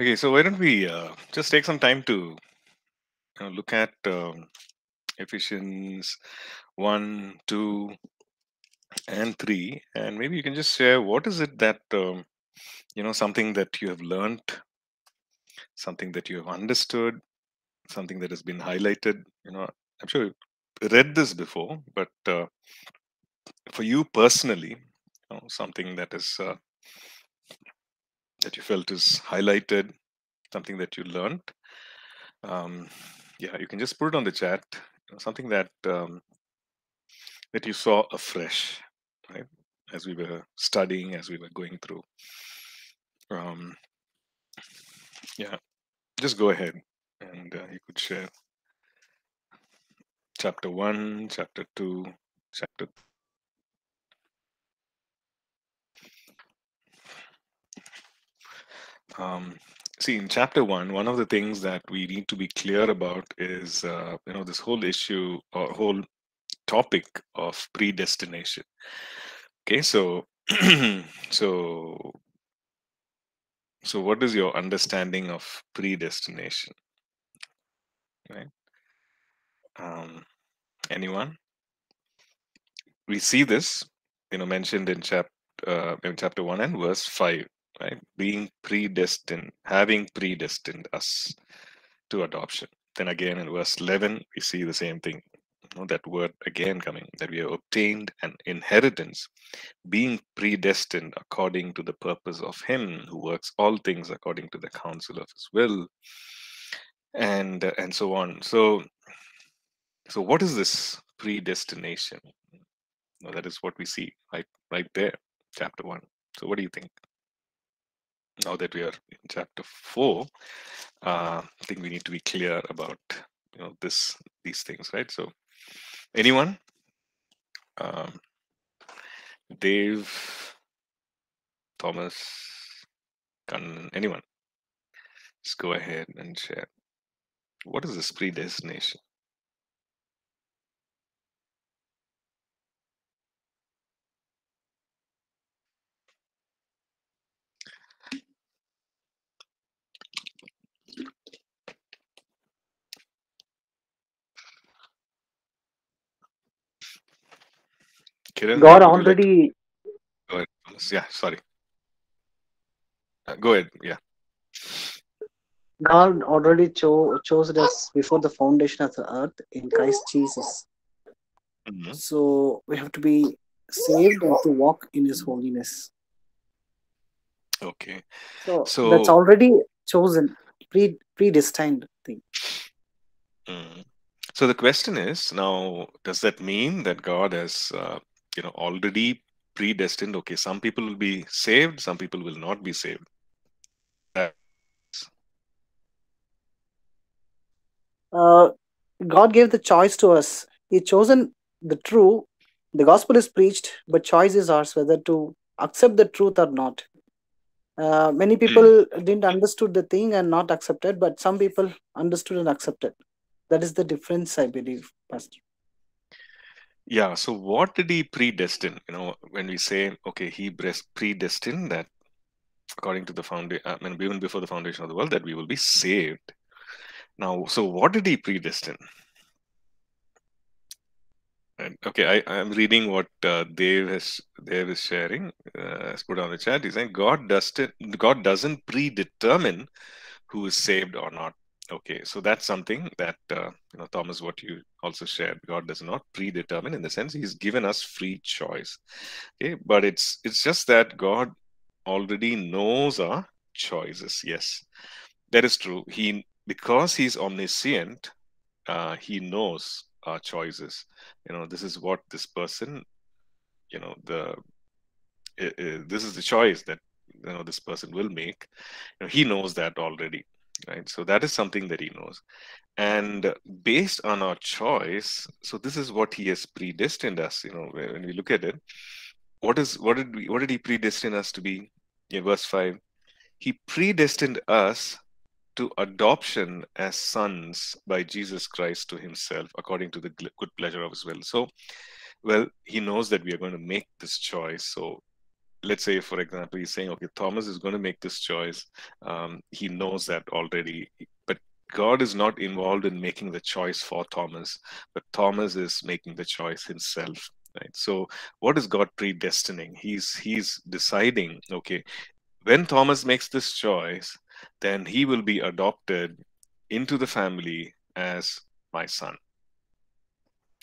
Okay, so why don't we uh, just take some time to you know, look at um, Ephesians 1, 2, and 3, and maybe you can just share what is it that, um, you know, something that you have learned, something that you have understood, something that has been highlighted. You know, I'm sure you've read this before, but uh, for you personally, you know, something that is uh, that you felt is highlighted, something that you learned. Um, yeah, you can just put it on the chat. Something that um, that you saw afresh, right? As we were studying, as we were going through. Um, yeah, just go ahead and uh, you could share chapter one, chapter two, chapter Um, see, in chapter one, one of the things that we need to be clear about is, uh, you know, this whole issue or whole topic of predestination. Okay, so, so, so, what is your understanding of predestination? Right? Um, anyone? We see this, you know, mentioned in chapter uh, in chapter one and verse five right? Being predestined, having predestined us to adoption. Then again in verse 11, we see the same thing. You know, that word again coming, that we have obtained an inheritance, being predestined according to the purpose of Him who works all things according to the counsel of His will, and uh, and so on. So, so what is this predestination? Well, that is what we see right right there, chapter one. So, what do you think? Now that we are in chapter four, uh, I think we need to be clear about you know this these things, right? So, anyone, um, Dave, Thomas, anyone, just go ahead and share. What is this predestination? Kiran, God would you like already go ahead? Yeah, sorry. Uh, go ahead. Yeah. God already cho- chose us before the foundation of the earth in Christ Jesus. Mhm. So we have to be saved and to walk in His holiness. Okay. So, So- that's already chosen, pre predestined thing. Mm. So the question is now, does that mean that God has, uh, you know, already predestined? Okay, some people will be saved, some people will not be saved. Uh, God gave the choice to us. He chosen the true. The gospel is preached, but choice is ours whether to accept the truth or not. Uh, many people didn't understood the thing and not accepted, but some people understood and accepted. That is the difference, I believe, Pastor. Yeah. So what did He predestine? You know, when we say, okay, He predestined that according to the foundation, I mean, even before the foundation of the world, that we will be saved. Now, so what did He predestine? And okay, I, I'm reading what uh, Dave has Dave is sharing. Uh, has put on the chat. He's saying God does God doesn't predetermine who is saved or not. Okay, so that's something that uh, you know, Thomas, what you also shared. God does not predetermine in the sense He's given us free choice. Okay, but it's it's just that God already knows our choices. Yes, that is true. He because He's omniscient, uh, He knows our choices you know this is what this person you know the i- this is the choice that you know this person will make you know, he knows that already right so that is something that he knows and based on our choice so this is what he has predestined us you know when we look at it what is what did we what did he predestine us to be verse 5 he predestined us to adoption as sons by Jesus Christ to himself according to the good pleasure of his will. So, well, he knows that we are going to make this choice. So, let's say for example he's saying okay thomas is going to make this choice. Um, he knows that already but god is not involved in making the choice for thomas but thomas is making the choice himself right? So what is god predestining? He's he's deciding okay when thomas makes this choice then he will be adopted into the family as my son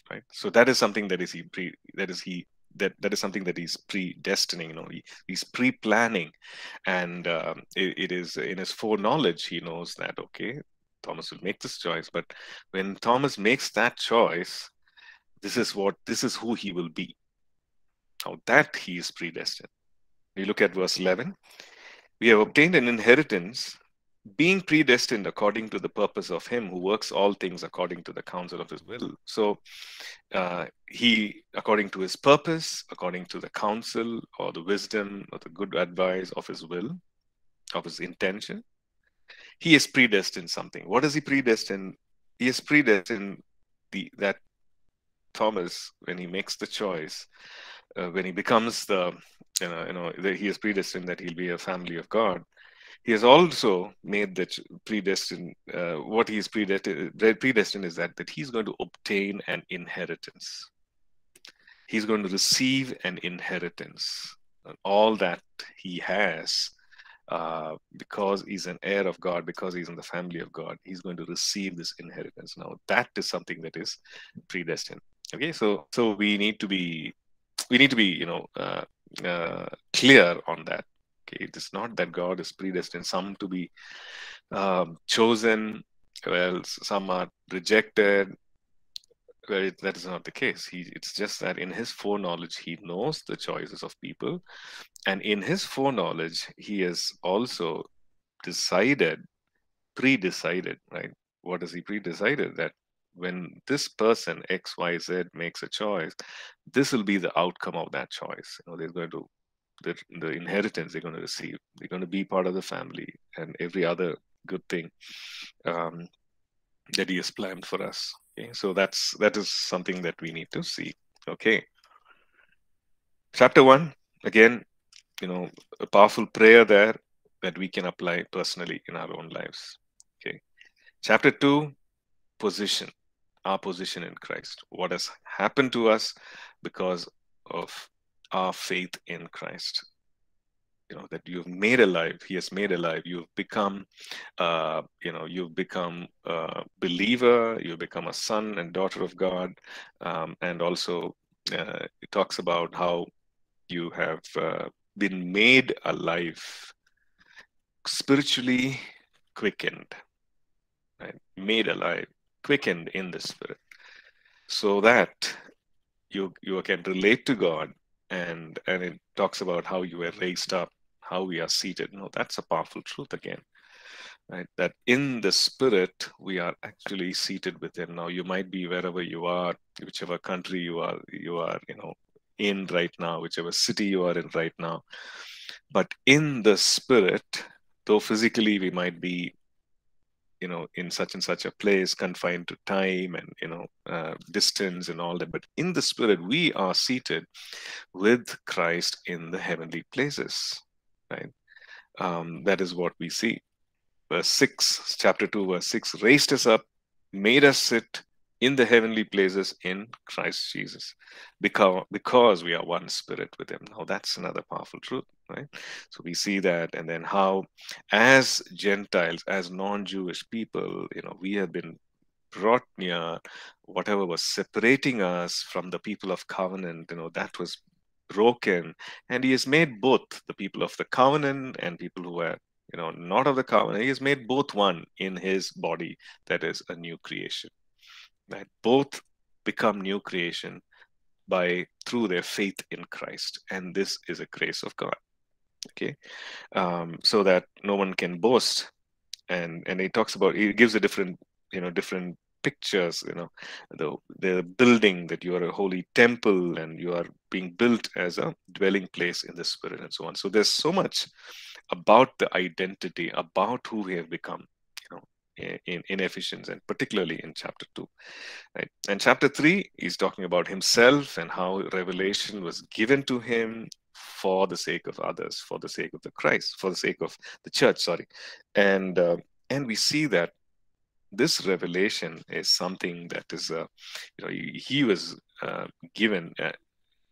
right? So that is something that is he pre that is he that that is something that he's predestining you know he, he's pre-planning. And um, it, it is in his foreknowledge he knows that okay thomas will make this choice. But when thomas makes that choice this is what this is who he will be. Now that he is predestined. We look at verse 11 we have obtained an inheritance being predestined according to the purpose of him who works all things according to the counsel of his will. So uh, he according to his purpose according to the counsel or the wisdom or the good advice of his will of his intention he is predestined something. What is he predestined? He is predestined the that thomas when he makes the choice uh, when he becomes the you know you know he is predestined that he'll be a family of god he has also made that predestined uh, what he is predestined, predestined is that that he's going to obtain an inheritance. He's going to receive an inheritance. All that he has uh, because he's an heir of god because he's in the family of god he's going to receive this inheritance. Now that is something that is predestined. Okay so so we need to be we need to be you know uh, uh, clear on that Okay, it is not that God is predestined some to be um, chosen, well, some are rejected. Well, it, that is not the case. He, it's just that in his foreknowledge, he knows the choices of people, and in his foreknowledge, he has also decided, pre-decided, right? What has he pre-decided that when this person X Y Z makes a choice, this will be the outcome of that choice. You know, they're going to the, the inheritance they're going to receive. They're going to be part of the family and every other good thing um, that He has planned for us. Okay, so that's that is something that we need to see. Okay, chapter one again, you know, a powerful prayer there that we can apply personally in our own lives. Okay, chapter two, position, our position in Christ. What has happened to us because of our faith in Christ. You know that you've made alive. He has made alive. You've become, uh, you know, you've become a believer. You've become a son and daughter of God, um, and also uh, it talks about how you have uh, been made alive, spiritually quickened, right? Made alive, quickened in the spirit, so that you you can relate to God and and it talks about how you were raised up how we are seated. No that's a powerful truth again right? That in the spirit we are actually seated within. Now you might be wherever you are whichever country you are you are you know in right now whichever city you are in right now. But in the spirit though physically we might be you know in such and such a place confined to time and you know uh, distance and all that. But in the spirit we are seated with christ in the heavenly places right? Um, that is what we see. Verse 6 chapter 2 verse 6 raised us up made us sit in the heavenly places in Christ Jesus. Because because we are one spirit with him. Now that's another powerful truth right? So we see that and then how as gentiles as non-jewish people you know we have been brought near whatever was separating us from the people of covenant you know that was broken. And he has made both the people of the covenant and people who are you know not of the covenant. He has made both one in his body that is a new creation right both become new creation by through their faith in christ and this is a grace of god. Okay? Um, so that no one can boast. And and he talks about he gives a different you know different pictures you know the the building that you are a holy temple and you are being built as a dwelling place in the spirit and so on. So there's so much about the identity about who we have become in, in Ephesians and particularly in chapter 2. Right? And chapter 3, he's talking about himself and how revelation was given to him for the sake of others, for the sake of the Christ, for the sake of the church, sorry. And uh, and we see that this revelation is something that is, uh, you know, he, was uh, given uh,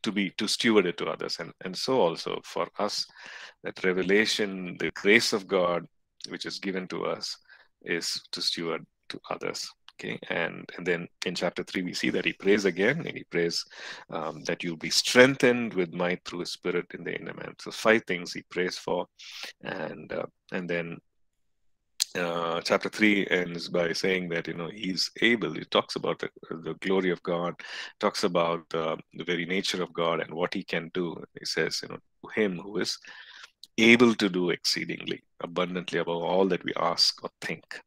to be to steward it to others, and and so also for us, that revelation, the grace of God, which is given to us, is to steward to others. Okay, and and then in chapter three we see that he prays again, and he prays um, that you'll be strengthened with might through His Spirit in the inner man. So five things he prays for, and uh, and then uh, chapter 3 ends by saying that you know he's able he talks about the, the glory of god talks about uh, the very nature of god and what he can do he says you know to him who is able to do exceedingly abundantly above all that we ask or think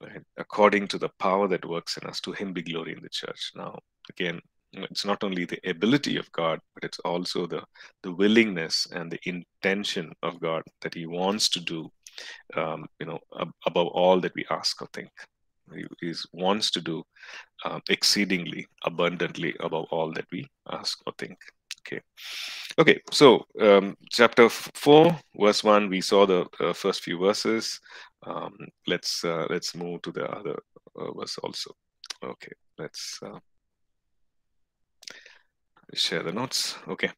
right? according to the power that works in us to him be glory in the church now again it's not only the ability of god but it's also the the willingness and the intention of god that he wants to do um, you know, ab- above all that we ask or think. He, wants to do um, exceedingly abundantly above all that we ask or think. Okay. Okay. So, um, chapter four, verse one, we saw the uh, first few verses. Um, let's uh, let's move to the other uh, verse also. Okay. Let's uh, share the notes. Okay.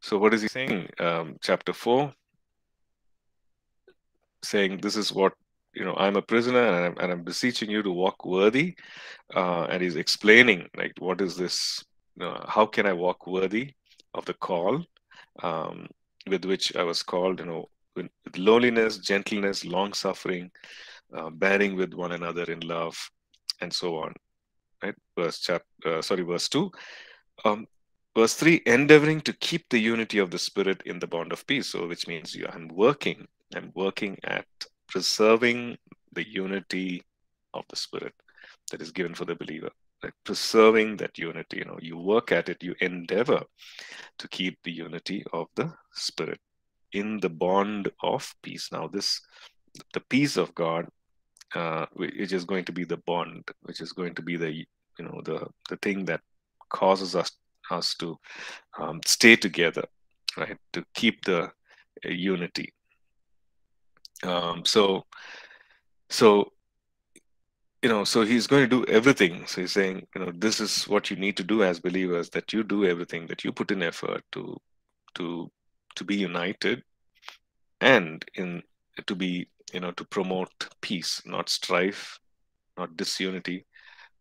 So, what is he saying? Um, chapter four, saying this is what you know i'm a prisoner and i'm, and I'm beseeching you to walk worthy uh, and he's explaining like what is this you know, how can i walk worthy of the call um, with which i was called you know with, lowliness gentleness long suffering uh, bearing with one another in love and so on right? Verse chapter uh, sorry verse 2 um, verse 3 endeavoring to keep the unity of the spirit in the bond of peace. So which means you i'm working I'm working at preserving the unity of the spirit that is given for the believer like preserving that unity you know you work at it you endeavor to keep the unity of the spirit in the bond of peace. Now this the peace of god uh, which is going to be the bond which is going to be the you know the the thing that causes us us to um, stay together right to keep the uh, unity. Um, so, so you know, so he's going to do everything. So he's saying, you know, this is what you need to do as believers. That you do everything. That you put in effort to, to, to be united, and in to be, you know, to promote peace, not strife, not disunity,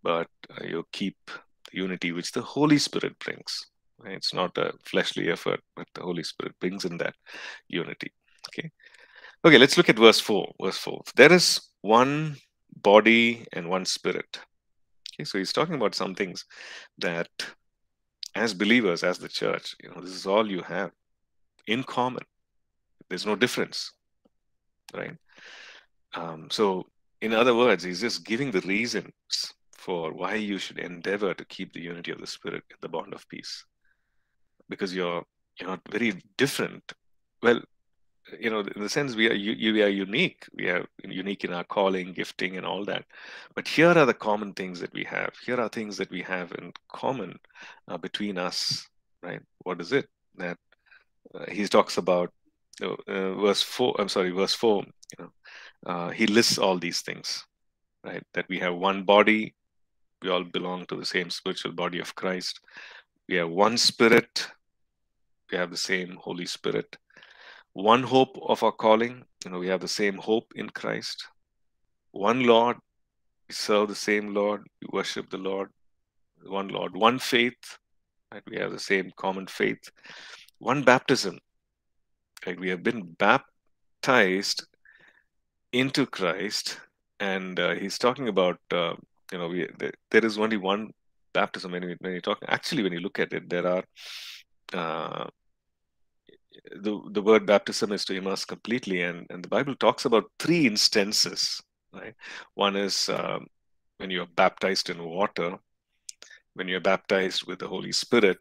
but uh, you keep the unity which the Holy Spirit brings. Right? It's not a fleshly effort, but the Holy Spirit brings in that unity. Okay. Okay, let's look at verse 4. Verse 4. There is one body and one spirit. Okay, so he's talking about some things that as believers, as the church, you know, this is all you have in common. There's no difference. Right? Um, so in other words, he's just giving the reasons for why you should endeavor to keep the unity of the spirit in the bond of peace. Because you're you're not very different. Well, you know in the sense we are we are unique. We are unique in our calling gifting and all that. But here are the common things that we have. Here are things that we have in common uh, between us right? What is it that uh, he talks about uh, verse 4 i'm sorry verse 4 you know uh, he lists all these things right? That we have one body. We all belong to the same spiritual body of christ. We have one spirit. We have the same holy spirit one hope of our calling. You know, we have the same hope in Christ. One Lord, we serve the same Lord, we worship the Lord. One Lord, one faith, right? We have the same common faith. One baptism, right? We have been baptized into Christ, and uh, he's talking about, uh, you know, we, there is only one baptism. When, when you talk, actually, when you look at it, there are uh, the, the word baptism is to immerse completely and, and the bible talks about three instances right? One is um, when you're baptized in water when you're baptized with the holy spirit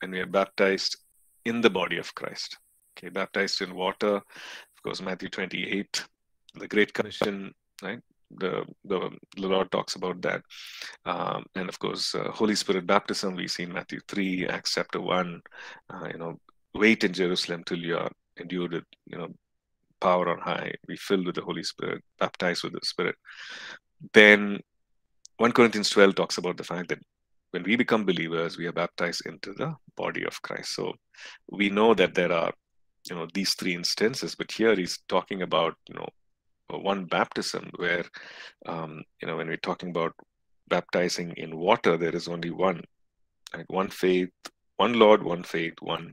when we are baptized in the body of christ. Okay baptized in water of course matthew 28 the great commission right? The, the, the Lord talks about that. Um, and of course, uh, Holy Spirit baptism, we see in Matthew 3, Acts chapter 1, uh, you know, wait in Jerusalem till you are endued with, you know, power on high, be filled with the Holy Spirit, baptized with the Spirit. Then 1 Corinthians 12 talks about the fact that when we become believers, we are baptized into the body of Christ. So we know that there are, you know, these three instances, but here he's talking about, you know, one baptism where, um, you know, when we're talking about baptizing in water, there is only one, like One faith, one Lord, one faith, one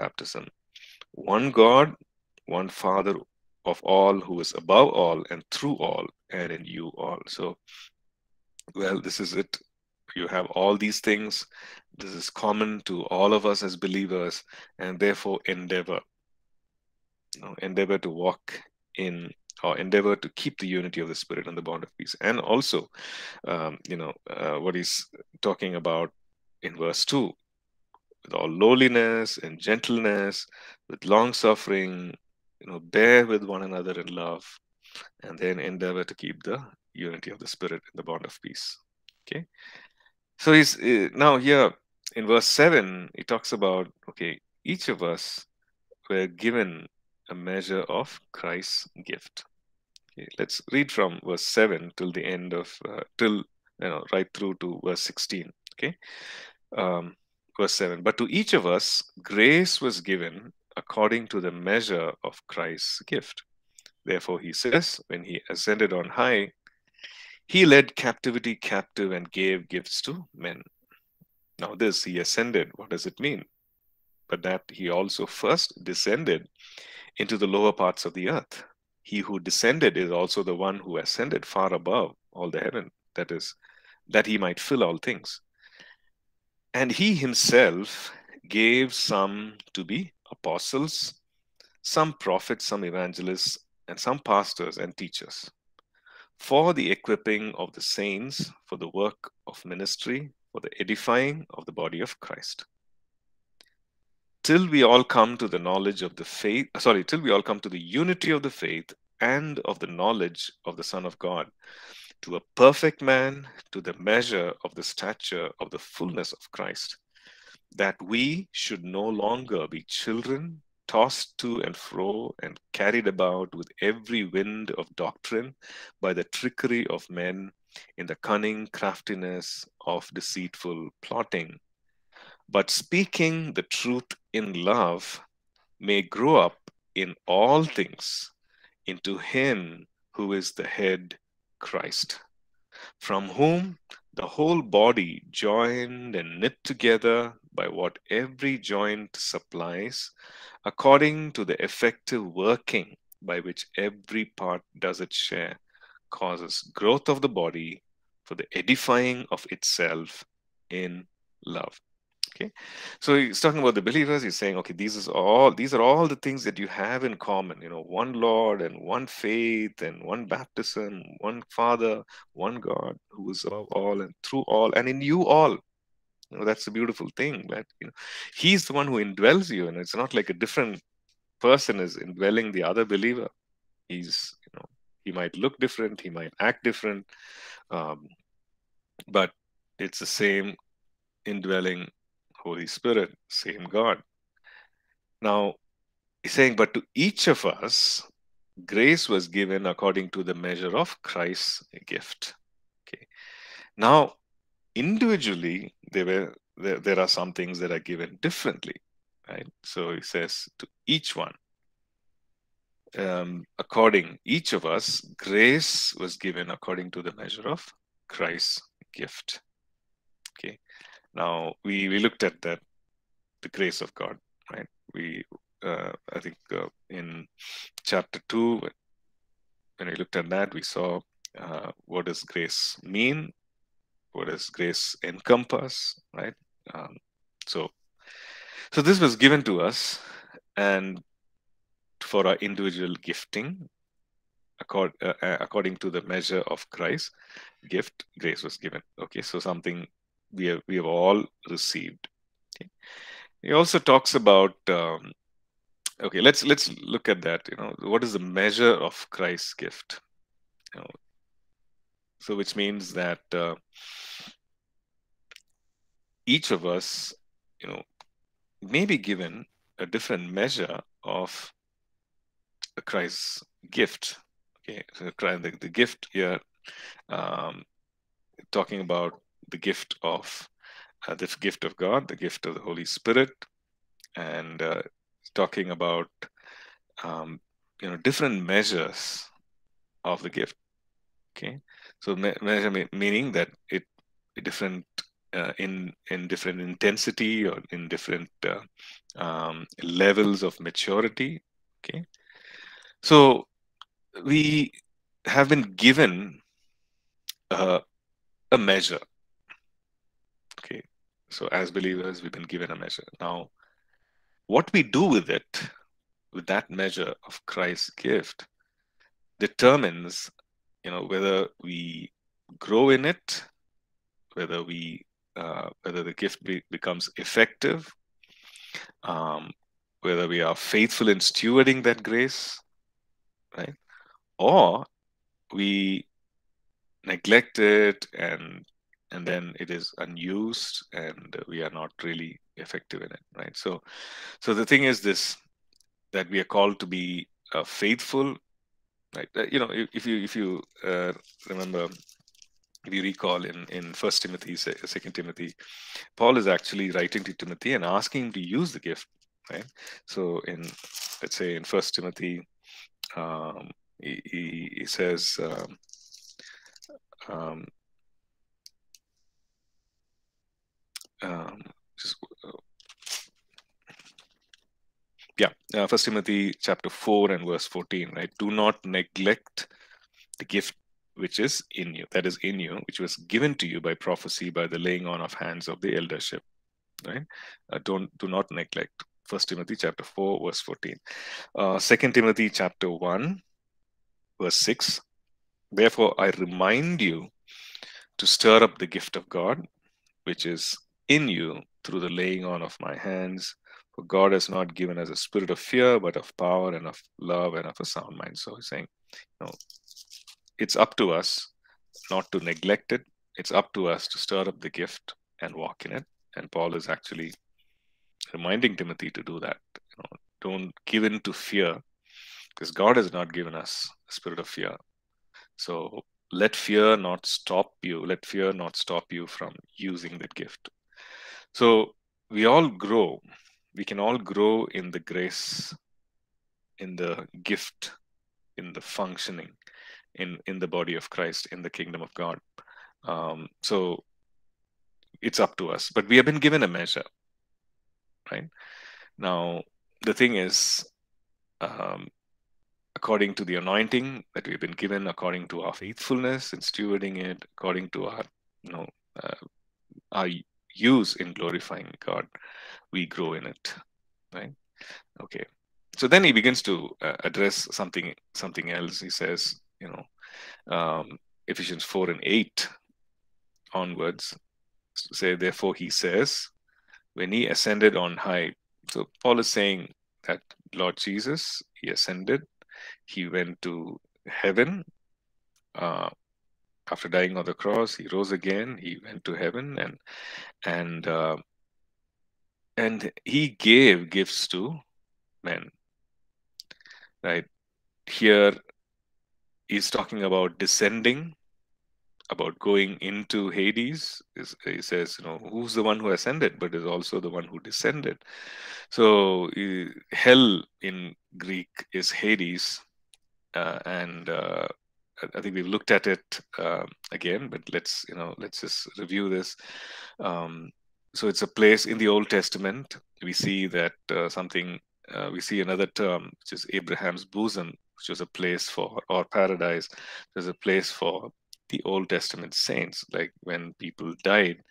baptism. One God, one Father of all, who is above all and through all and in you all. So, well, this is it. You have all these things. This is common to all of us as believers, and therefore endeavor. You know, endeavor to walk in or endeavor to keep the unity of the spirit and the bond of peace and also um, you know uh, what he's talking about in verse 2 with all lowliness and gentleness with long suffering you know bear with one another in love and then endeavor to keep the unity of the spirit in the bond of peace okay so he's uh, now here in verse 7 he talks about okay each of us were given a measure of christ's gift Okay, let's read from verse 7 till the end of, uh, till, you know, right through to verse 16. Okay. Um, verse 7 But to each of us, grace was given according to the measure of Christ's gift. Therefore, he says, when he ascended on high, he led captivity captive and gave gifts to men. Now, this he ascended, what does it mean? But that he also first descended into the lower parts of the earth he who descended is also the one who ascended far above all the heaven that is that he might fill all things and he himself gave some to be apostles some prophets some evangelists and some pastors and teachers for the equipping of the saints for the work of ministry for the edifying of the body of christ. Till we all come to the knowledge of the faith sorry till we all come to the unity of the faith and of the knowledge of the son of god to a perfect man to the measure of the stature of the fullness of christ that we should no longer be children tossed to and fro and carried about with every wind of doctrine by the trickery of men in the cunning craftiness of deceitful plotting. But speaking the truth in love may grow up in all things into him who is the head Christ, from whom the whole body, joined and knit together by what every joint supplies, according to the effective working by which every part does its share, causes growth of the body for the edifying of itself in love. Okay, so he's talking about the believers. He's saying, okay, these is all these are all the things that you have in common. You know, one Lord and one faith and one baptism, one Father, one God who is above all and through all and in you all. You know, that's a beautiful thing. That you know, He's the one who indwells you, and it's not like a different person is indwelling the other believer. He's you know he might look different, he might act different, um, but it's the same indwelling Holy Spirit, same God. Now, he's saying, but to each of us, grace was given according to the measure of Christ's gift. Okay. Now, individually, there were there, there are some things that are given differently, right? So he says to each one, um, according each of us, grace was given according to the measure of Christ's gift. Now we we looked at that the grace of God, right? We uh, I think uh, in chapter two when we looked at that we saw uh, what does grace mean, what does grace encompass, right? Um, so so this was given to us and for our individual gifting accord, uh, according to the measure of Christ gift grace was given okay so something we have we have all received. Okay. He also talks about um, okay. Let's let's look at that. You know, what is the measure of Christ's gift? You know, So, which means that uh, each of us, you know, may be given a different measure of Christ's gift. Okay, so the, the gift here, um, talking about the gift of uh, the gift of God, the gift of the Holy Spirit, and uh, talking about um, you know different measures of the gift. Okay, so me measure meaning that it different uh, in in different intensity or in different uh, um, levels of maturity. Okay, so we have been given uh, a measure. So as believers, we've been given a measure. Now, what we do with it, with that measure of Christ's gift, determines, you know, whether we grow in it, whether we, uh, whether the gift be, becomes effective, um, whether we are faithful in stewarding that grace, right? Or we neglect it and and then it is unused and we are not really effective in it right? So so the thing is this that we are called to be uh, faithful right? Uh, you know if, you if you uh, remember if you recall in in first timothy second timothy paul is actually writing to timothy and asking him to use the gift right? So in let's say in first timothy um, he, he, he says um, um, um, just, uh, yeah, uh, First Timothy chapter four and verse fourteen. Right, do not neglect the gift which is in you, that is in you, which was given to you by prophecy by the laying on of hands of the eldership. Right, uh, don't do not neglect. First Timothy chapter four verse fourteen. Uh, Second Timothy chapter one verse six. Therefore, I remind you to stir up the gift of God, which is in you through the laying on of my hands. For God has not given us a spirit of fear, but of power and of love and of a sound mind. So he's saying, you know, it's up to us not to neglect it. It's up to us to stir up the gift and walk in it. And Paul is actually reminding Timothy to do that. You know, don't give in to fear, because God has not given us a spirit of fear. So let fear not stop you. Let fear not stop you from using that gift. So we all grow. We can all grow in the grace, in the gift, in the functioning, in in the body of Christ, in the kingdom of God. Um, so it's up to us. But we have been given a measure, right? Now the thing is, um, according to the anointing that we've been given, according to our faithfulness in stewarding it, according to our you know uh, our use in glorifying God, we grow in it, right? Okay. So then he begins to uh, address something something else. He says, you know, um, Ephesians four and eight onwards say, therefore he says, when he ascended on high. So Paul is saying that Lord Jesus, he ascended, he went to heaven. Uh, after dying on the cross, he rose again. He went to heaven, and and uh, and he gave gifts to men. Right here, he's talking about descending, about going into Hades. He says, you know, who's the one who ascended, but is also the one who descended. So hell in Greek is Hades, uh, and uh, I think we've looked at it uh, again, but let's you know let's just review this. Um, so it's a place in the Old Testament. We see that uh, something. Uh, we see another term, which is Abraham's bosom, which was a place for or paradise. There's a place for the Old Testament saints. Like when people died,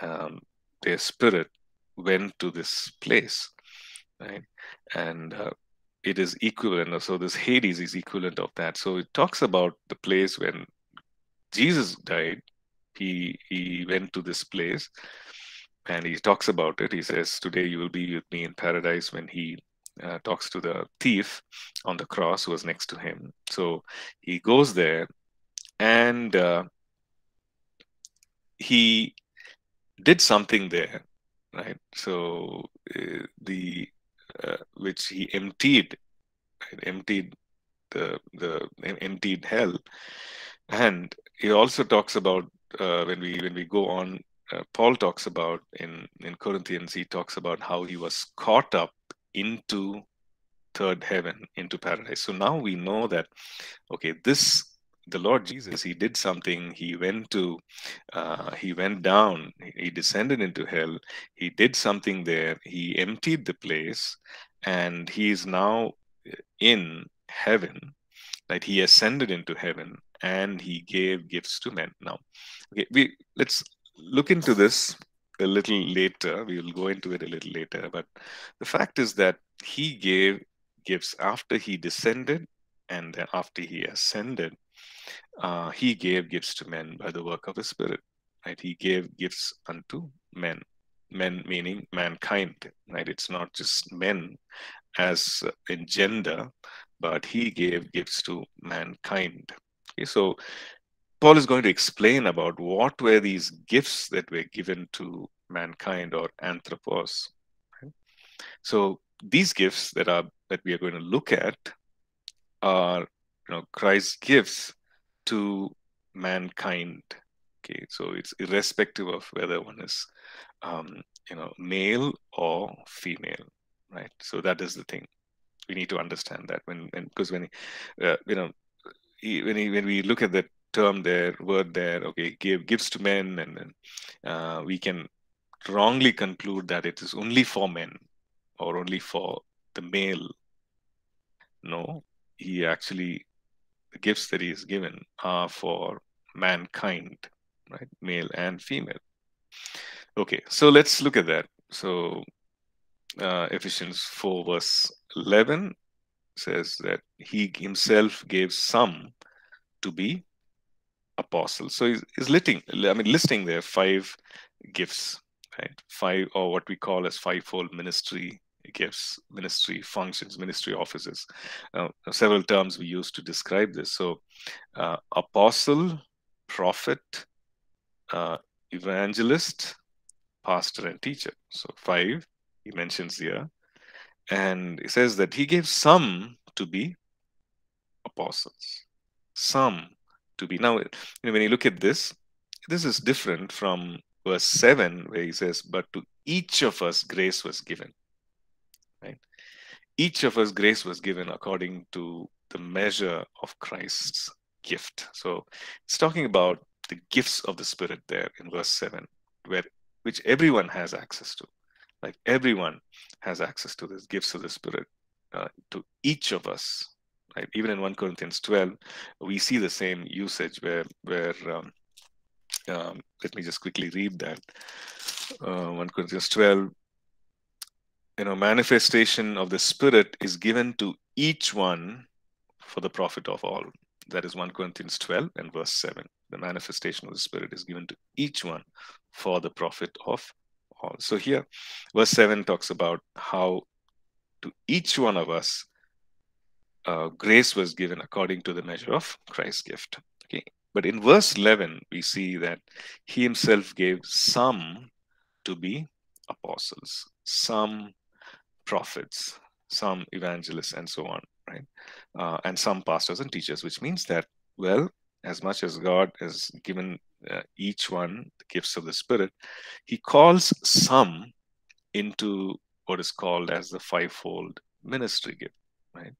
um, their spirit went to this place, right? And uh, it is equivalent. So this Hades is equivalent of that. So it talks about the place when Jesus died. He he went to this place, and he talks about it. He says, "Today you will be with me in paradise." When he uh, talks to the thief on the cross who was next to him, so he goes there, and uh, he did something there, right? So uh, the which he emptied, right? emptied the the emptied hell, and he also talks about uh, when we when we go on. Uh, Paul talks about in in Corinthians. He talks about how he was caught up into third heaven, into paradise. So now we know that okay, this the Lord Jesus, he did something. He went to, uh, he went down. He descended into hell. He did something there. He emptied the place, and he is now in heaven. Right? He ascended into heaven, and he gave gifts to men. Now, okay, we let's look into this a little later. We will go into it a little later. But the fact is that he gave gifts after he descended and then after he ascended uh, he gave gifts to men by the work of the Spirit. Right? He gave gifts unto men. Men meaning mankind. Right? It's not just men as in gender, but he gave gifts to mankind. Okay, so Paul is going to explain about what were these gifts that were given to mankind or anthropos. Right? So these gifts that are that we are going to look at are you know Christ gives to mankind. Okay, so it's irrespective of whether one is, um, you know, male or female, right? So that is the thing. We need to understand that when, because when, uh, you know, when he, when we look at the term there, word there, okay, give gives to men, and then uh, we can wrongly conclude that it is only for men or only for the male. No, he actually the gifts that he is given are for mankind, right? Male and female. Okay, so let's look at that. So uh, Ephesians 4 verse 11 says that he himself gave some to be apostles. So he's, he's listing, I mean, listing there five gifts, right? Five, or what we call as fivefold ministry gifts, ministry functions, ministry offices. Uh, several terms we use to describe this. So, uh, apostle, prophet, uh, evangelist, pastor, and teacher. So, five he mentions here. And he says that he gave some to be apostles, some to be. Now, when you look at this, this is different from verse 7, where he says, But to each of us grace was given? Each of us grace was given according to the measure of Christ's gift. So it's talking about the gifts of the Spirit there in verse 7, where which everyone has access to. Like everyone has access to these gifts of the Spirit, uh, to each of us. Right? Even in 1 Corinthians 12, we see the same usage where where um, um, let me just quickly read that. Uh, 1 Corinthians 12, you know manifestation of the spirit is given to each one for the profit of all. That is 1 corinthians 12 and verse 7 the manifestation of the spirit is given to each one for the profit of all. So here verse 7 talks about how to each one of us uh, grace was given according to the measure of christ's gift. Okay. But in verse 11 we see that he himself gave some to be apostles some prophets, some evangelists, and so on, right? Uh, and some pastors and teachers, which means that, well, as much as God has given uh, each one the gifts of the Spirit, He calls some into what is called as the fivefold ministry gift, right?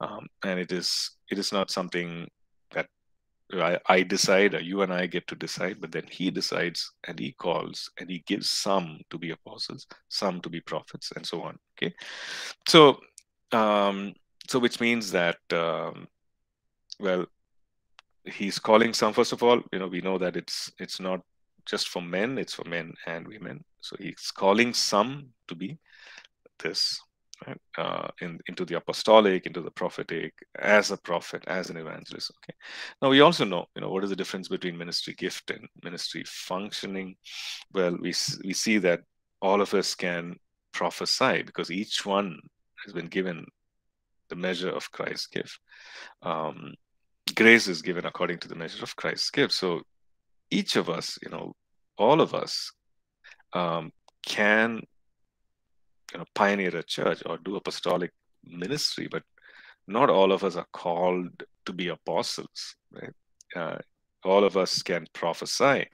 Um, and it is it is not something I, I decide or you and I get to decide, but then he decides and he calls and he gives some to be apostles, some to be prophets, and so on. Okay, so um, so which means that um, well, he's calling some. First of all, you know, we know that it's it's not just for men; it's for men and women. So he's calling some to be this right? uh, in, into the apostolic, into the prophetic, as a prophet, as an evangelist. Okay. Now we also know, you know, what is the difference between ministry gift and ministry functioning? Well, we we see that all of us can prophesy because each one has been given the measure of Christ's gift. Um, grace is given according to the measure of Christ's gift. So each of us, you know, all of us um, can you know pioneer a church or do apostolic ministry but not all of us are called to be apostles right? Uh, all of us can prophesy.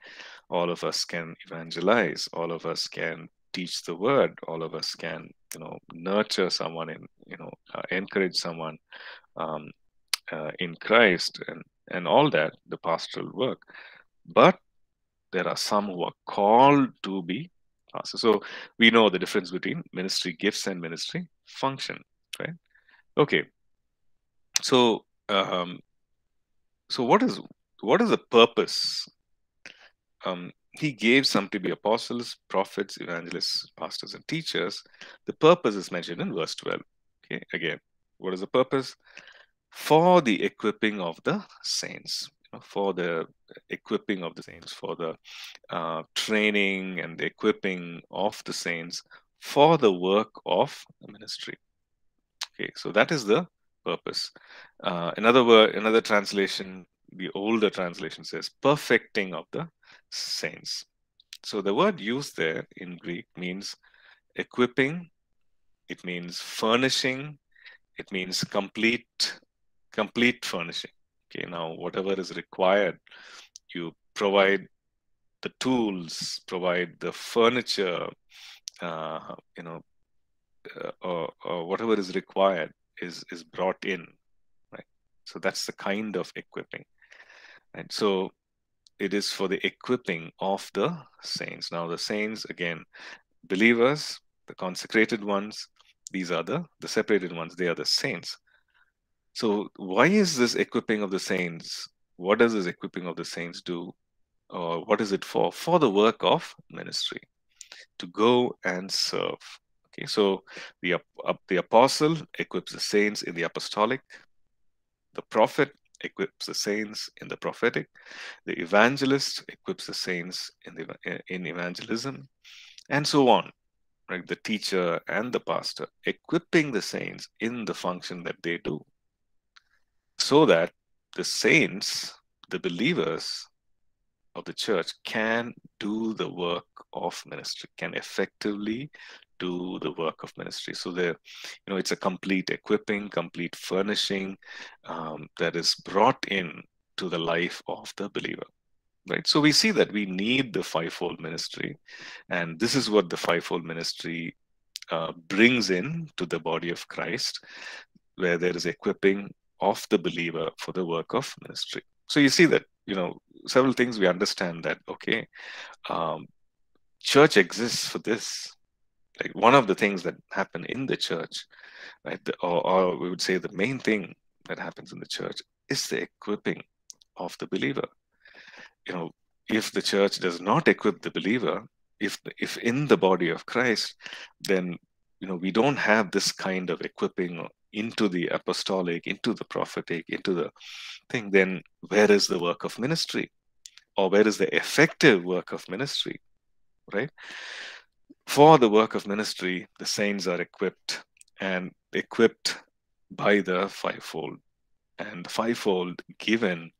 All of us can evangelize. All of us can teach the word. All of us can you know nurture someone and you know uh, encourage someone um, uh, in christ and and all that the pastoral work. But there are some who are called to be so we know the difference between ministry gifts and ministry function right okay so um so what is what is the purpose um he gave some to be apostles, prophets, evangelists, pastors, and teachers. The purpose is mentioned in verse 12. Okay, again, what is the purpose? For the equipping of the saints, for the equipping of the saints, for the uh, training and the equipping of the saints for the work of the ministry. Okay, so that is the purpose. Uh, another word, another translation, the older translation says perfecting of the saints. So the word used there in Greek means equipping, it means furnishing, it means complete, complete furnishing. Okay, now whatever is required, you provide the tools, provide the furniture, uh, you know, uh, or, or whatever is required is is brought in, right? So that's the kind of equipping, and so it is for the equipping of the saints. Now, the saints, again, believers, the consecrated ones, these are the, the separated ones, they are the saints. So, why is this equipping of the saints? What does this equipping of the saints do? Or what is it for? For the work of ministry, to go and serve. Okay, so the, uh, the apostle equips the saints in the apostolic, the prophet equips the saints in the prophetic. The evangelist equips the saints in, the, in evangelism, and so on. Right? The teacher and the pastor equipping the saints in the function that they do, so that the saints, the believers of the church, can do the work of ministry, can effectively do the work of ministry. So there, you know, it's a complete equipping, complete furnishing um, that is brought in to the life of the believer. Right. So we see that we need the fivefold ministry, and this is what the fivefold ministry uh, brings in to the body of Christ, where there is equipping of the believer for the work of ministry. So you see that you know several things we understand that okay, um, church exists for this like one of the things that happen in the church right or, or we would say the main thing that happens in the church is the equipping of the believer you know if the church does not equip the believer if if in the body of christ then you know we don't have this kind of equipping into the apostolic into the prophetic into the thing then where is the work of ministry or where is the effective work of ministry right for the work of ministry, the saints are equipped and equipped by the fivefold. And the fivefold given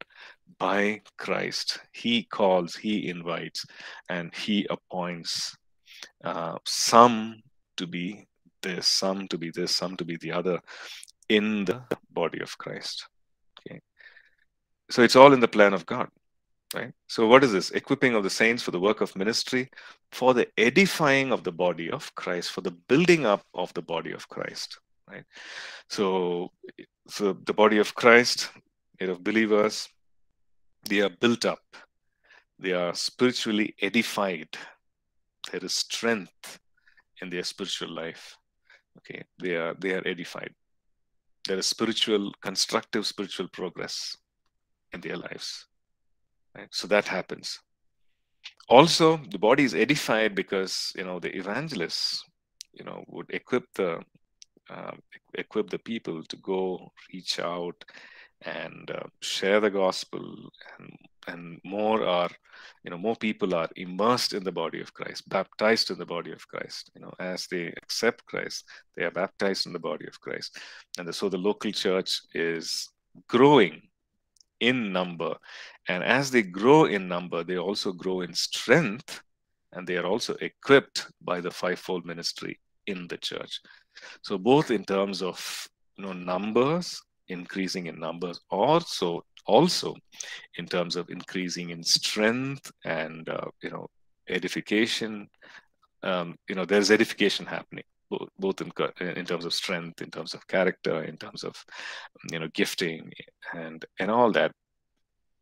by Christ. He calls, He invites, and He appoints uh, some to be this, some to be this, some to be the other in the uh-huh. body of Christ. Okay. So it's all in the plan of God right? So what is this? Equipping of the saints for the work of ministry, for the edifying of the body of Christ, for the building up of the body of Christ, right? So, so the body of Christ, made of believers, they are built up. They are spiritually edified. There is strength in their spiritual life. Okay, they are they are edified. There is spiritual, constructive spiritual progress in their lives Right? So that happens. Also, the body is edified because you know the evangelists, you know, would equip the uh, equip the people to go reach out and uh, share the gospel and and more are you know more people are immersed in the body of christ baptized in the body of christ you know as they accept christ they are baptized in the body of christ and so the local church is growing in number. And as they grow in number, they also grow in strength and they are also equipped by the fivefold ministry in the church. So both in terms of you know numbers, increasing in numbers, also also in terms of increasing in strength and uh, you know edification. Um, you know there's edification happening both, both in, in terms of strength, in terms of character, in terms of you know gifting and and all that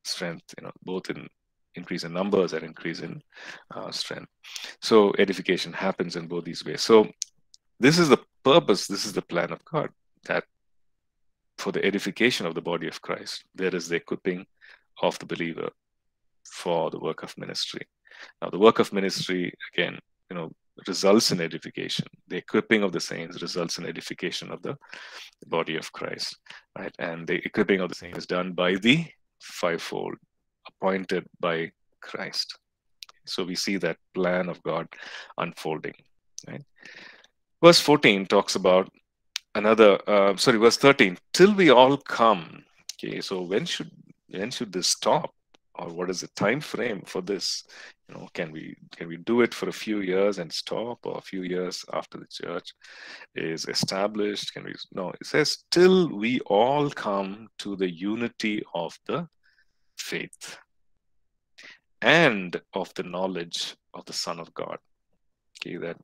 strength. You know both in increase in numbers and increase in uh, strength. So edification happens in both these ways. So this is the purpose, this is the plan of God that for the edification of the body of Christ, there is the equipping of the believer for the work of ministry. Now, the work of ministry, again, you know, results in edification. The equipping of the saints results in edification of the body of Christ, right? And the equipping of the saints is done by the fivefold, appointed by Christ. So we see that plan of God unfolding, right? Verse 14 talks about another, uh, sorry, verse 13, till we all come. Okay, so when should when should this stop? Or what is the time frame for this? You know, can we can we do it for a few years and stop, or a few years after the church is established? Can we? No, it says till we all come to the unity of the faith and of the knowledge of the Son of God. Okay, that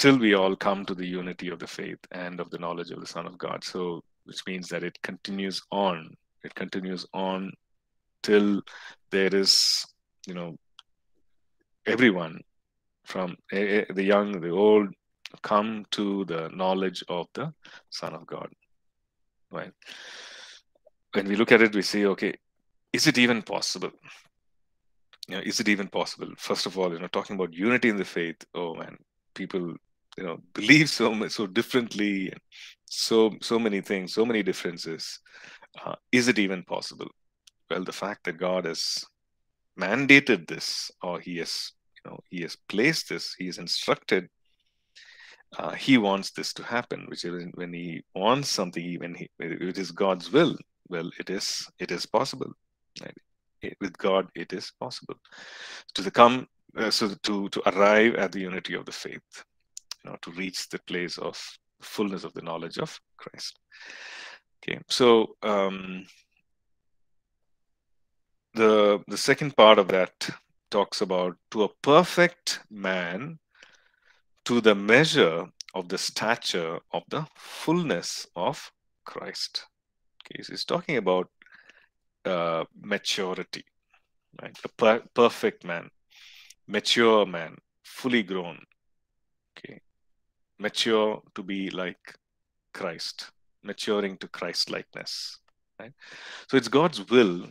till we all come to the unity of the faith and of the knowledge of the Son of God. So, which means that it continues on. It continues on till there is, you know, everyone from eh, eh, the young, the old, come to the knowledge of the Son of God. Right? When we look at it, we say, okay, is it even possible? You know, is it even possible? First of all, you know, talking about unity in the faith, oh man, people you know believe so so differently so so many things so many differences. Uh, is it even possible? Well the fact that god has mandated this or he has you know he has placed this he has instructed uh, he wants this to happen which is when he wants something when he it is god's will. Well it is it is possible right? with god it is possible. To the come uh, so to to arrive at the unity of the faith you know, to reach the place of fullness of the knowledge of Christ. Okay, so um, the the second part of that talks about to a perfect man, to the measure of the stature of the fullness of Christ. Okay, so he's talking about uh, maturity, right? A per perfect man, mature man, fully grown. Mature to be like Christ, maturing to Christ likeness. Right? So it's God's will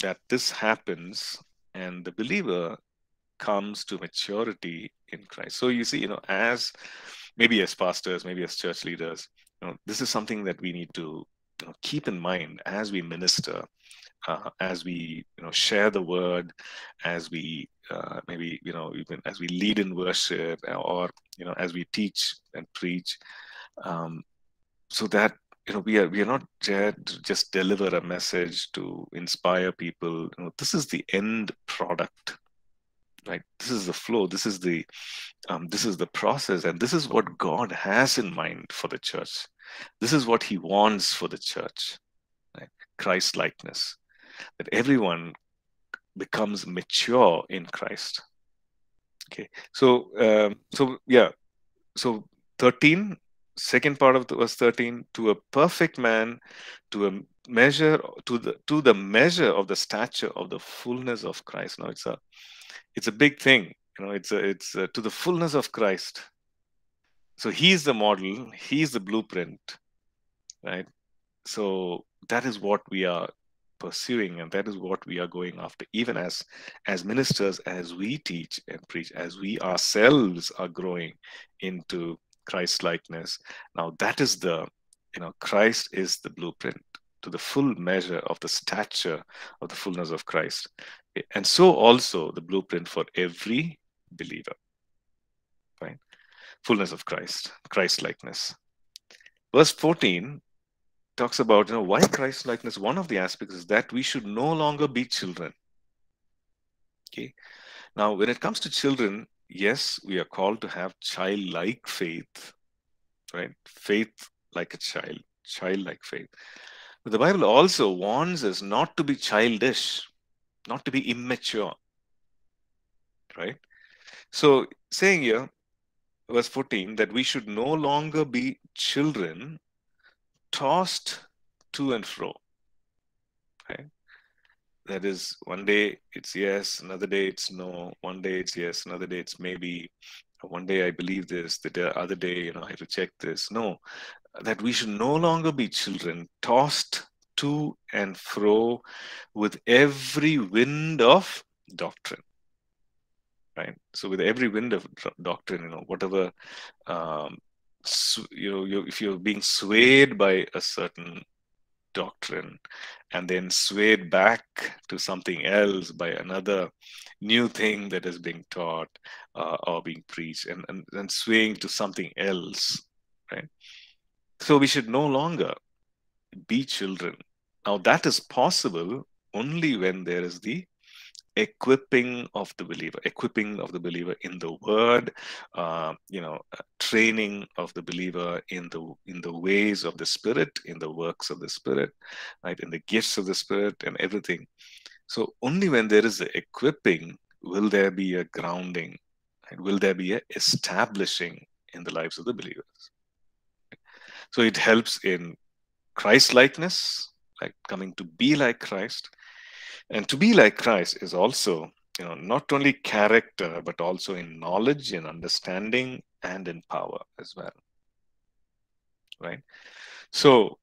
that this happens and the believer comes to maturity in Christ. So you see, you know, as maybe as pastors, maybe as church leaders, you know, this is something that we need to you know, keep in mind as we minister, uh, as we you know share the word, as we uh, maybe you know even as we lead in worship or you know as we teach and preach um, so that you know we are we are not there to just deliver a message to inspire people. You know this is the end product right? This is the flow. This is the um, this is the process and this is what god has in mind for the church. This is what he wants for the church right? christ likeness that everyone becomes mature in Christ. Okay, so um, so yeah, so 13, second part of the verse 13, to a perfect man, to a measure to the to the measure of the stature of the fullness of Christ. Now it's a it's a big thing, you know. It's a, it's a, to the fullness of Christ. So he's the model, he's the blueprint, right? So that is what we are pursuing and that is what we are going after. Even as as ministers as we teach and preach as we ourselves are growing into christ likeness now that is the you know christ is the blueprint to the full measure of the stature of the fullness of christ. And so also the blueprint for every believer. Right fullness of christ christ likeness. Verse 14 talks about you know why Christ likeness. One of the aspects is that we should no longer be children. Okay. Now, when it comes to children, yes, we are called to have childlike faith, right? Faith like a child, childlike faith. But the Bible also warns us not to be childish, not to be immature, right? So, saying here, verse 14, that we should no longer be children tossed to and fro. Right? That is, one day it's yes, another day it's no, one day it's yes, another day it's maybe, one day I believe this, the other day, you know, I reject this. No, that we should no longer be children tossed to and fro with every wind of doctrine right so with every wind of doctrine you know whatever um, you know you, if you're being swayed by a certain doctrine and then swayed back to something else by another new thing that is being taught uh, or being preached and, and, and swaying to something else right? So we should no longer be children. Now that is possible only when there is the equipping of the believer equipping of the believer in the word uh, you know uh, training of the believer in the in the ways of the spirit in the works of the spirit right in the gifts of the spirit and everything. So only when there is the equipping will there be a grounding and will there be a establishing in the lives of the believers. So it helps in christ likeness like coming to be like christ and to be like Christ is also, you know, not only character, but also in knowledge, in understanding, and in power as well. Right? So,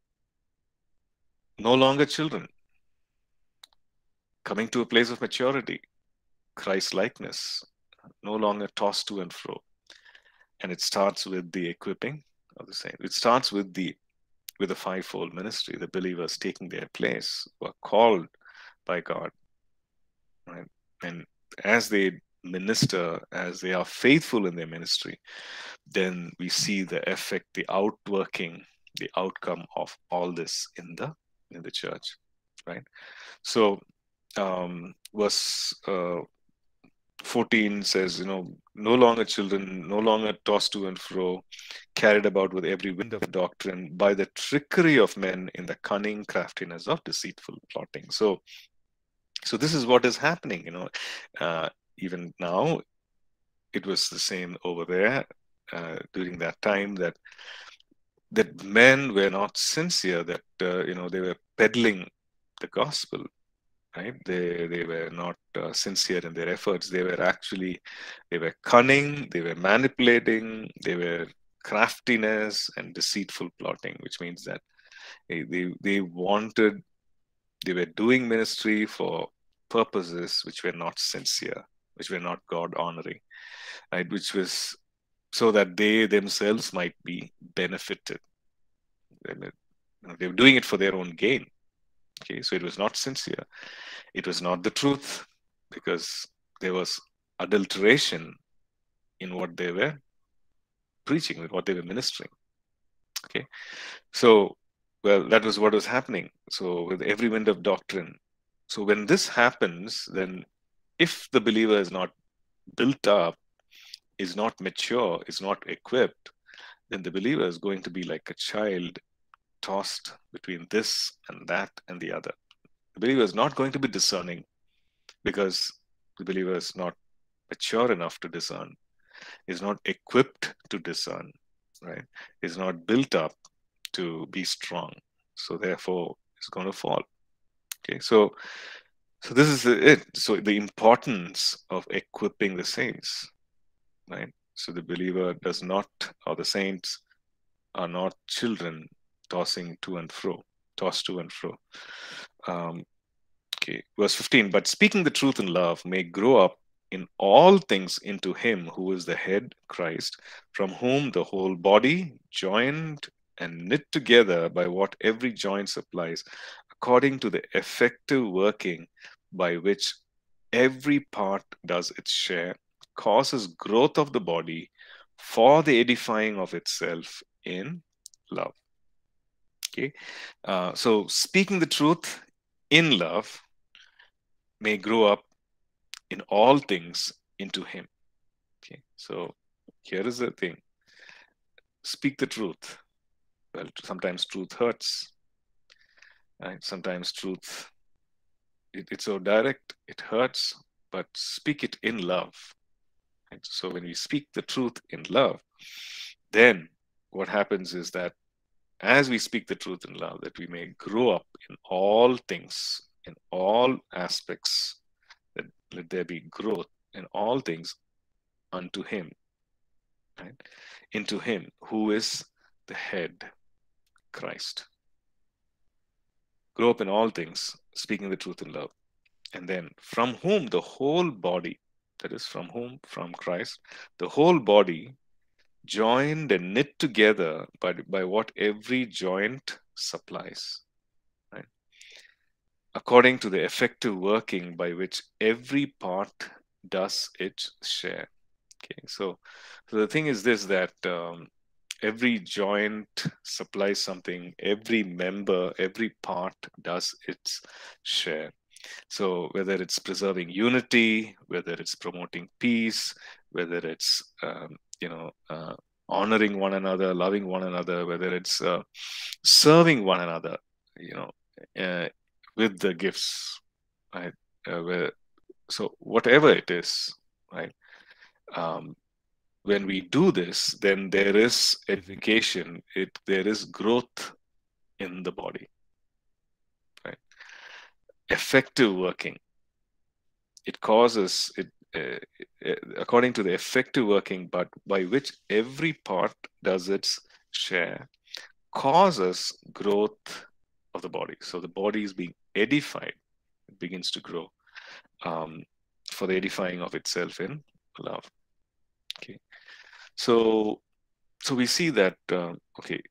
no longer children, coming to a place of maturity, Christ likeness, no longer tossed to and fro. And it starts with the equipping of the saint. It starts with the with the fivefold ministry, the believers taking their place, who are called by God. Right? And as they minister, as they are faithful in their ministry, then we see the effect, the outworking, the outcome of all this in the in the church. Right? So um, verse uh, 14 says, you know, no longer children, no longer tossed to and fro, carried about with every wind of doctrine by the trickery of men in the cunning craftiness of deceitful plotting. So so this is what is happening you know. Uh, even now it was the same over there uh, during that time that that men were not sincere that uh, you know they were peddling the gospel right? They they were not uh, sincere in their efforts. They were actually they were cunning they were manipulating they were craftiness and deceitful plotting which means that they they wanted they were doing ministry for purposes which were not sincere, which were not God honoring, right? Which was so that they themselves might be benefited. They were doing it for their own gain. Okay, so it was not sincere. It was not the truth because there was adulteration in what they were preaching, with what they were ministering. Okay, so well, that was what was happening. So, with every wind of doctrine. So, when this happens, then if the believer is not built up, is not mature, is not equipped, then the believer is going to be like a child tossed between this and that and the other. The believer is not going to be discerning because the believer is not mature enough to discern, is not equipped to discern, right? Is not built up to be strong. So therefore, it's going to fall. Okay, so so this is it. So the importance of equipping the saints, right? So the believer does not, or the saints are not children tossing to and fro, tossed to and fro. Um, okay, verse 15. But speaking the truth in love may grow up in all things into him who is the head, Christ, from whom the whole body, joined and knit together by what every joint supplies, according to the effective working by which every part does its share, causes growth of the body for the edifying of itself in love. Okay, uh, so speaking the truth in love may grow up in all things into Him. Okay, so here is the thing speak the truth. Well, sometimes truth hurts. Right? Sometimes truth, it, it's so direct, it hurts, but speak it in love. Right? So when we speak the truth in love, then what happens is that as we speak the truth in love, that we may grow up in all things, in all aspects, that let there be growth in all things unto Him, right? Into Him who is the head, Christ. Grow up in all things, speaking the truth in love. And then from whom the whole body, that is from whom, from Christ, the whole body joined and knit together by, by what every joint supplies, right? According to the effective working by which every part does its share. Okay, so, so the thing is this that um, every joint supplies something, every member, every part does its share. So whether it's preserving unity, whether it's promoting peace, whether it's um, you know uh, honoring one another, loving one another, whether it's uh, serving one another, you know, uh, with the gifts, right? Uh, where, so whatever it is, right? Um, when we do this, then there is edification. It there is growth in the body, right? Effective working. It causes it uh, uh, according to the effective working, but by which every part does its share, causes growth of the body. So the body is being edified, it begins to grow um, for the edifying of itself in love. So so we see that uh, okay,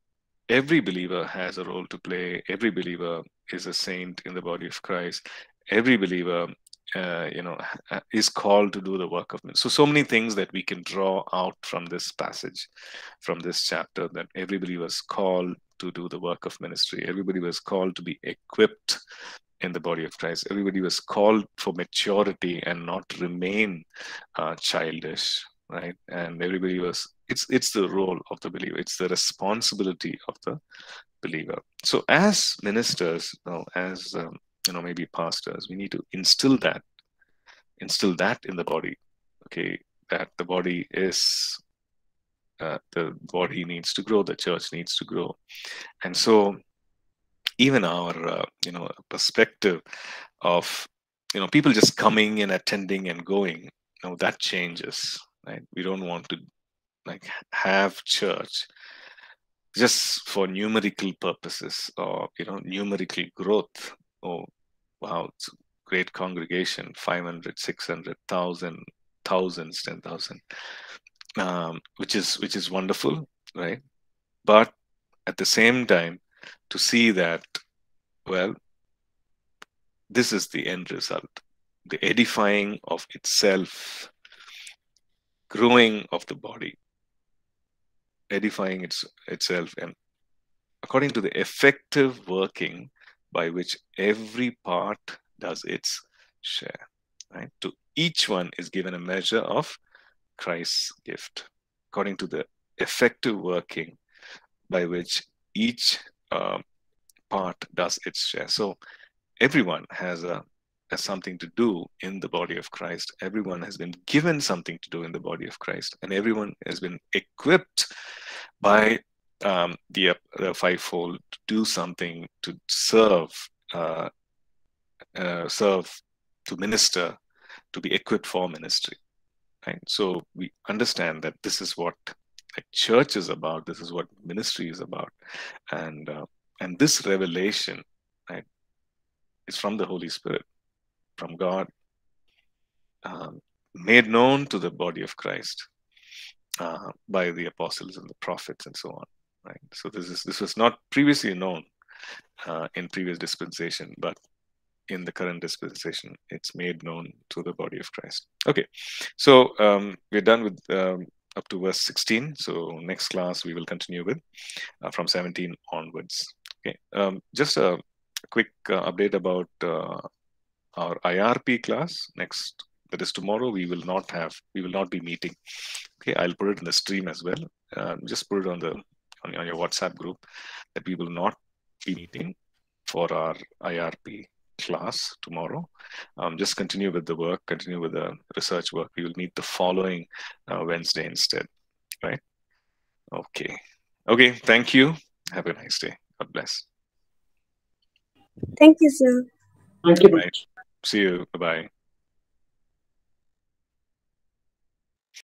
every believer has a role to play. Every believer is a saint in the body of Christ. Every believer uh, you know is called to do the work of ministry. So so many things that we can draw out from this passage, from this chapter, that everybody was called to do the work of ministry. Everybody was called to be equipped in the body of Christ. Everybody was called for maturity and not remain uh, childish, right? And everybody was. It's it's the role of the believer. It's the responsibility of the believer. So as ministers, you know, as um, you know maybe pastors we need to instill that instill that in the body okay that the body is uh, the body needs to grow the church needs to grow and so even our uh, you know perspective of you know people just coming and attending and going you know that changes right we don't want to like have church just for numerical purposes or you know numerical growth. Oh wow it's a great congregation 500 600 1000 thousands 10000 um, which is which is wonderful right? But at the same time to see that well this is the end result the edifying of itself growing of the body edifying its, itself and according to the effective working by which every part does its share. Right? To each one is given a measure of Christ's gift, according to the effective working by which each um, part does its share. So everyone has a has something to do in the body of Christ. Everyone has been given something to do in the body of Christ, and everyone has been equipped by um, the, the fivefold to do something to serve, uh, uh, serve, to minister, to be equipped for ministry. Right. So we understand that this is what a church is about. This is what ministry is about, and uh, and this revelation, right, is from the Holy Spirit, from God, um, made known to the body of Christ uh, by the apostles and the prophets and so on right? So this is this was not previously known uh, in previous dispensation, but in the current dispensation, it's made known to the body of Christ. Okay, so um, we're done with um, up to verse 16. So next class we will continue with uh, from 17 onwards. Okay, um, just a quick uh, update about uh, our IRP class next. That is tomorrow. We will not have. We will not be meeting. Okay, I'll put it in the stream as well. Um, just put it on the on, on your WhatsApp group that we will not be meeting for our IRP class tomorrow. Um, just continue with the work, continue with the research work. We will meet the following uh, Wednesday instead, right? Okay. Okay. Thank you. Have a nice day. God bless. Thank you, sir. Thank you. Bye. See you. Bye bye.